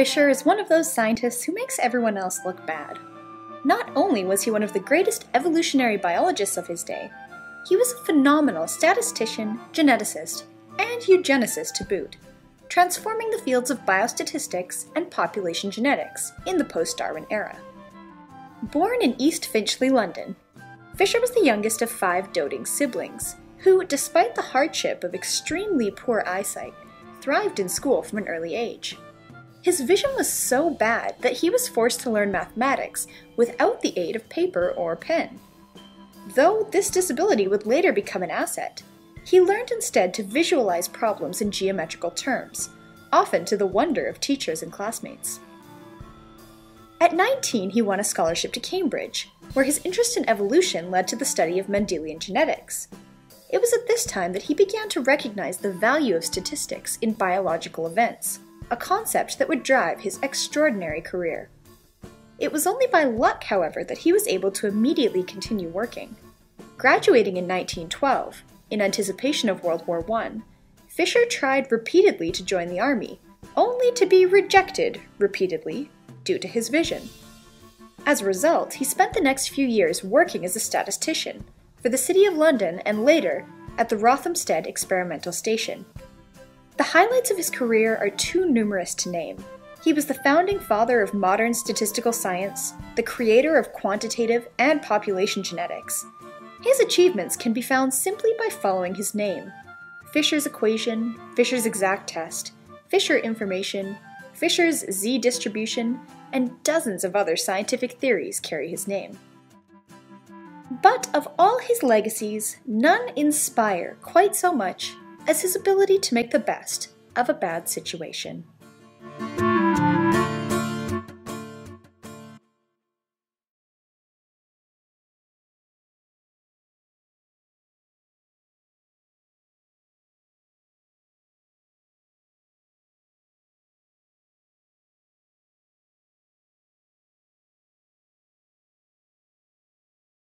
Fisher is one of those scientists who makes everyone else look bad. Not only was he one of the greatest evolutionary biologists of his day, he was a phenomenal statistician, geneticist, and eugenicist to boot, transforming the fields of biostatistics and population genetics in the post Darwin era. Born in East Finchley, London, Fisher was the youngest of five doting siblings, who, despite the hardship of extremely poor eyesight, thrived in school from an early age. His vision was so bad that he was forced to learn mathematics without the aid of paper or pen. Though this disability would later become an asset, he learned instead to visualize problems in geometrical terms, often to the wonder of teachers and classmates. At 19, he won a scholarship to Cambridge, where his interest in evolution led to the study of Mendelian genetics. It was at this time that he began to recognize the value of statistics in biological events, a concept that would drive his extraordinary career. It was only by luck, however, that he was able to immediately continue working. Graduating in 1912, in anticipation of World War I, Fisher tried repeatedly to join the army, only to be rejected repeatedly due to his vision. As a result, he spent the next few years working as a statistician for the City of London and later at the Rothamsted Experimental Station. The highlights of his career are too numerous to name. He was the founding father of modern statistical science, the creator of quantitative and population genetics. His achievements can be found simply by following his name Fisher's equation, Fisher's exact test, Fisher information, Fisher's z distribution, and dozens of other scientific theories carry his name. But of all his legacies, none inspire quite so much as his ability to make the best of a bad situation.